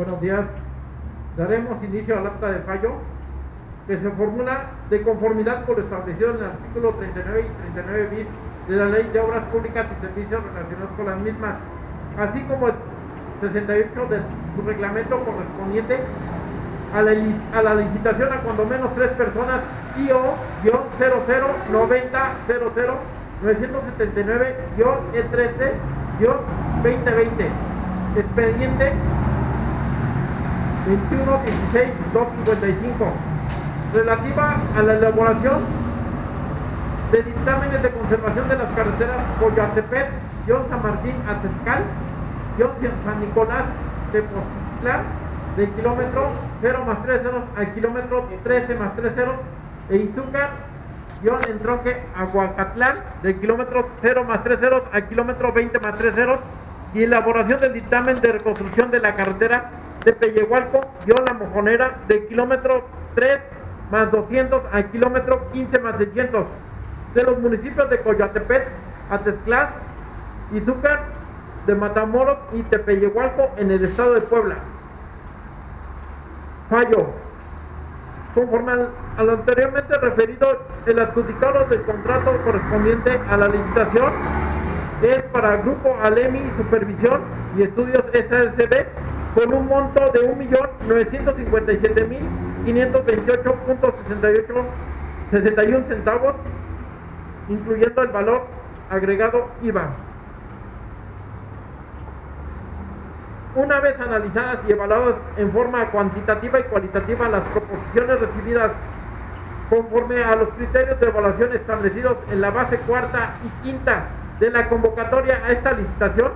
Buenos días. Daremos inicio al acta de fallo que se formula de conformidad con lo establecido en el artículo 39 y 39 bis de la Ley de Obras Públicas y Servicios relacionados con las mismas, así como el 68 de su reglamento correspondiente a la, a la licitación a cuando menos tres personas IO-0090-979-E13-2020 expediente 21-16-255 relativa a la elaboración de dictámenes de conservación de las carreteras Coyatepec, John San Martín Atezcal, John San Nicolás de Postlán, del kilómetro 0 más 3 ceros al kilómetro 13 más 3 ceros, e Izúcar, John Entronque Aguacatlán, del kilómetro 0 más 3 ceros al kilómetro 20 más 3 ceros, y elaboración del dictamen de reconstrucción de la carretera de Pellehualco, John La Mojonera, del kilómetro 3 más 200 al kilómetro 15 más 600 de los municipios de Coyatepec, Atezclán, Izúcar, de Matamoros y Tepeyehualco en el estado de Puebla. Fallo. Conforme a lo anteriormente referido, el adjudicado del contrato correspondiente a la licitación es para Grupo Alemi Supervisión y Estudios SSB con un monto de 1.957.528.61 centavos, incluyendo el valor agregado IVA. Una vez analizadas y evaluadas en forma cuantitativa y cualitativa las proposiciones recibidas conforme a los criterios de evaluación establecidos en la base cuarta y quinta de la convocatoria a esta licitación,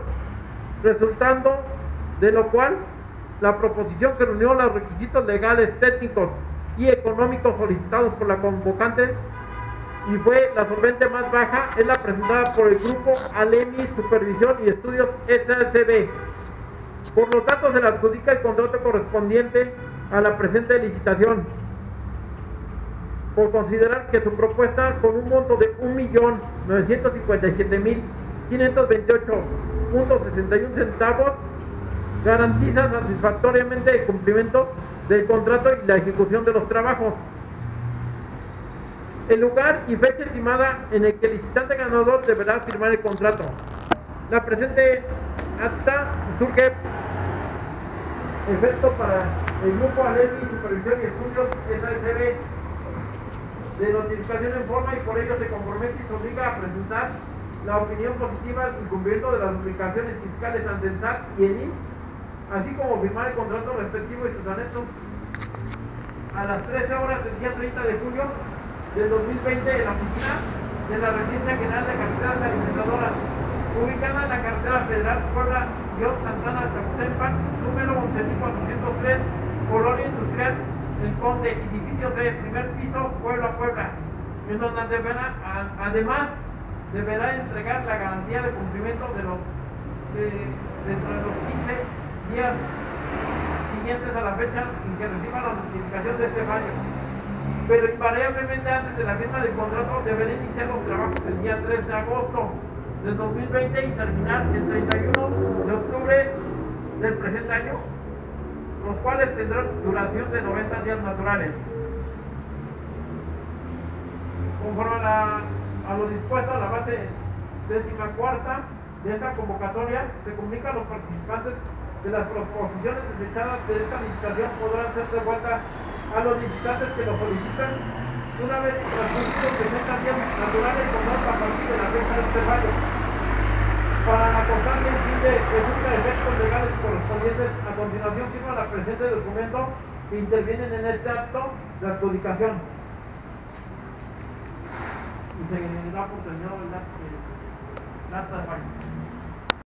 resultando de lo cual la proposición que reunió los requisitos legales, técnicos y económicos solicitados por la convocante y fue la solvente más baja es la presentada por el grupo Alemi Supervisión y Estudios SSB. Por los datos se le adjudica el contrato correspondiente a la presente licitación. Por considerar que su propuesta con un monto de 1.957.528.61 centavos garantiza satisfactoriamente el cumplimiento del contrato y la ejecución de los trabajos. El lugar y fecha estimada en el que el licitante ganador deberá firmar el contrato. La presente acta surge efecto para el grupo Alemi Supervisión y Estudios SASB de notificación en forma y por ello se compromete y se obliga a presentar la opinión positiva al cumplimiento de las obligaciones fiscales ante el SAT y el INS así como firmar el contrato respectivo y sus anexos a las 13 horas del día 30 de julio del 2020 en la oficina de la Residencia General de Carreteras Alimentadoras, ubicada en la carretera federal Puebla, Dios Santana, Chapultepec, número 11403, Colonia Industrial, El Conde, edificio de primer piso, Puebla, Puebla, en donde además deberá entregar la garantía de cumplimiento de los de, de los 15 días siguientes a la fecha en que reciba la notificación de este fallo. Pero invariablemente antes de la firma del contrato deberá iniciar los trabajos el día 3 de agosto del 2020 y terminar el 31 de octubre del presente año, los cuales tendrán duración de 90 días naturales. Conforme a, a lo dispuesto a la base décima cuarta de esta convocatoria, se comunica a los participantes de las proposiciones desechadas de esta licitación podrán ser devueltas a los licitantes que lo solicitan una vez transcurridos 60 días naturales con a partir de la fecha de este fallo para acortar el fin de ejecutar efectos legales correspondientes a continuación firma la presente documento que intervienen en este acto de adjudicación. Y se da por terminado el acto de fallo